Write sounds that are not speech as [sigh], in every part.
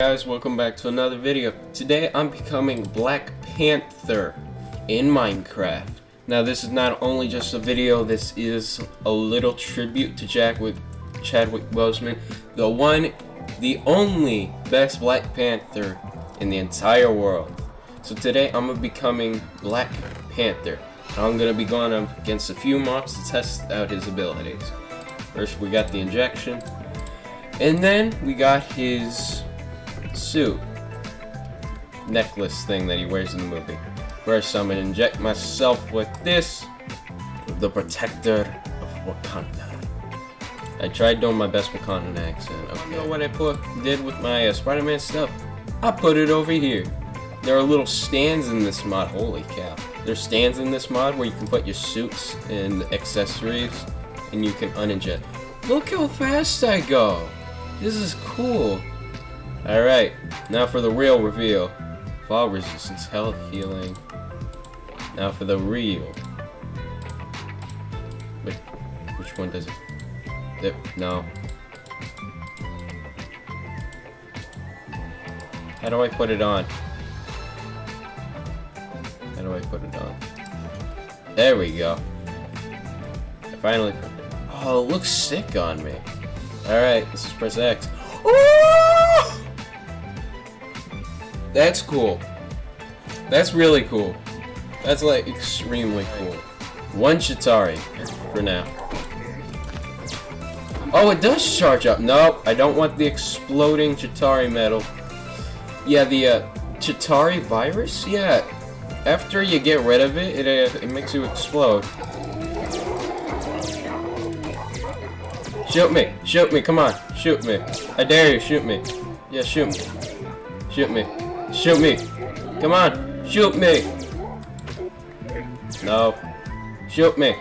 guys, welcome back to another video. Today I'm becoming Black Panther in Minecraft. Now this is not only just a video, this is a little tribute to Jack with Chadwick Boseman, the one, the only best Black Panther in the entire world. So today I'm becoming Black Panther. I'm gonna be going up against a few mobs to test out his abilities. First we got the injection, and then we got his suit necklace thing that he wears in the movie. First, I'm gonna inject myself with this, the protector of Wakanda. I tried doing my best Wakandan accent. Okay. You know what I put did with my uh, Spider-Man stuff? I put it over here. There are little stands in this mod. Holy cow! There's stands in this mod where you can put your suits and accessories, and you can uninject. Look how fast I go. This is cool. Alright, now for the real reveal. Fall resistance, health healing. Now for the real. Wait, which one does it? There, no. How do I put it on? How do I put it on? There we go. I finally. Oh, it looks sick on me. Alright, let's just press X. Ooh! [gasps] That's cool. That's really cool. That's like extremely cool. One Chitauri for now. Oh, it does charge up. No, I don't want the exploding Chitauri metal. Yeah, the uh, Chitauri virus? Yeah. After you get rid of it, it, uh, it makes you explode. Shoot me! Shoot me! Come on! Shoot me! I dare you! Shoot me! Yeah, shoot me! Shoot me! Shoot me! Come on! Shoot me! No. Shoot me!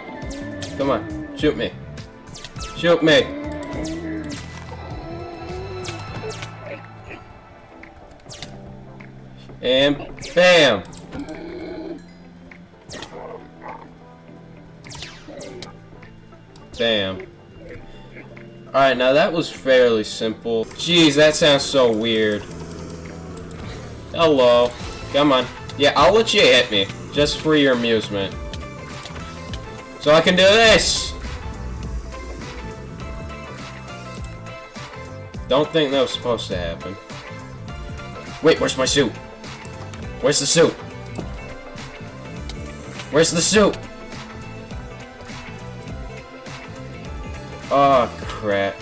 Come on! Shoot me! Shoot me! And BAM! Bam. Alright, now that was fairly simple. Jeez, that sounds so weird. Hello. Come on. Yeah, I'll let you hit me. Just for your amusement. So I can do this! Don't think that was supposed to happen. Wait, where's my suit? Where's the suit? Where's the suit? Oh, crap.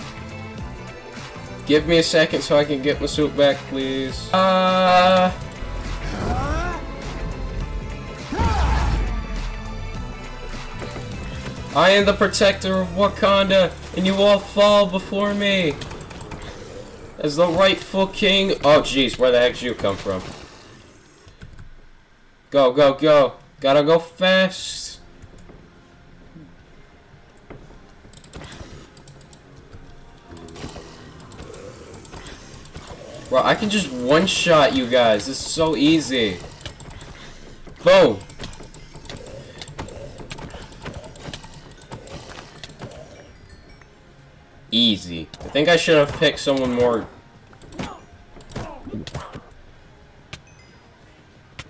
Give me a second so I can get my suit back, please. Uh... I am the protector of Wakanda, and you all fall before me. As the rightful king. Oh, jeez, where the heck you come from? Go, go, go. Gotta go fast. Bro, I can just one-shot you guys. This is so easy. Boom. Easy. I think I should have picked someone more...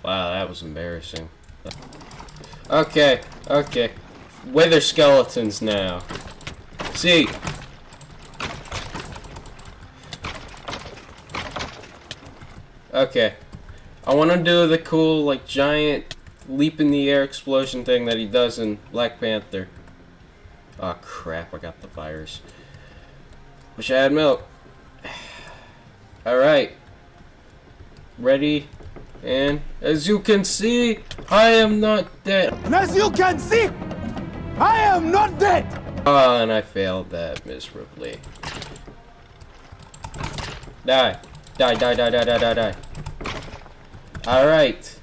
Wow, that was embarrassing. Okay, okay. Wither skeletons now. See, Okay. I want to do the cool, like, giant leap in the air explosion thing that he does in Black Panther. Oh crap, I got the virus. Wish I had milk. [sighs] Alright. Ready. And as you can see, I am not dead. And as you can see, I am not dead. Oh, and I failed that miserably. Die. Die, die, die, die, die, die, die. Alright.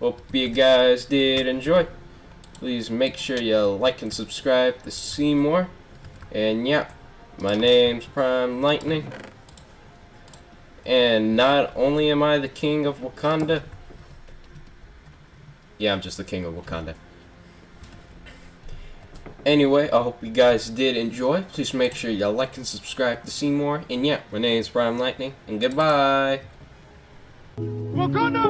Hope you guys did enjoy. Please make sure you like and subscribe to see more. And yeah, my name's Prime Lightning. And not only am I the king of Wakanda. Yeah, I'm just the king of Wakanda. Anyway, I hope you guys did enjoy. Please make sure you like and subscribe to see more. And yeah, my name is Prime Lightning, and goodbye. Wakanda